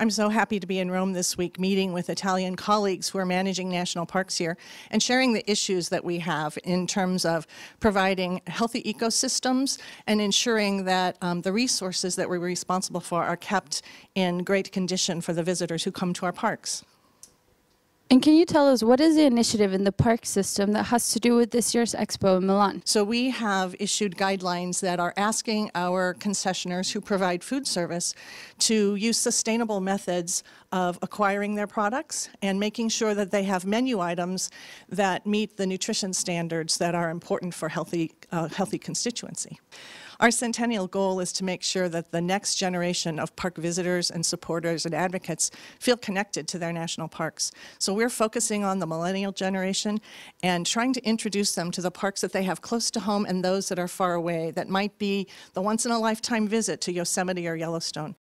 I'm so happy to be in Rome this week meeting with Italian colleagues who are managing national parks here and sharing the issues that we have in terms of providing healthy ecosystems and ensuring that um, the resources that we're responsible for are kept in great condition for the visitors who come to our parks. And can you tell us what is the initiative in the park system that has to do with this year's expo in Milan? So we have issued guidelines that are asking our concessioners who provide food service to use sustainable methods of acquiring their products and making sure that they have menu items that meet the nutrition standards that are important for healthy, uh, healthy constituency. Our centennial goal is to make sure that the next generation of park visitors and supporters and advocates feel connected to their national parks. So we're focusing on the millennial generation and trying to introduce them to the parks that they have close to home and those that are far away that might be the once in a lifetime visit to Yosemite or Yellowstone.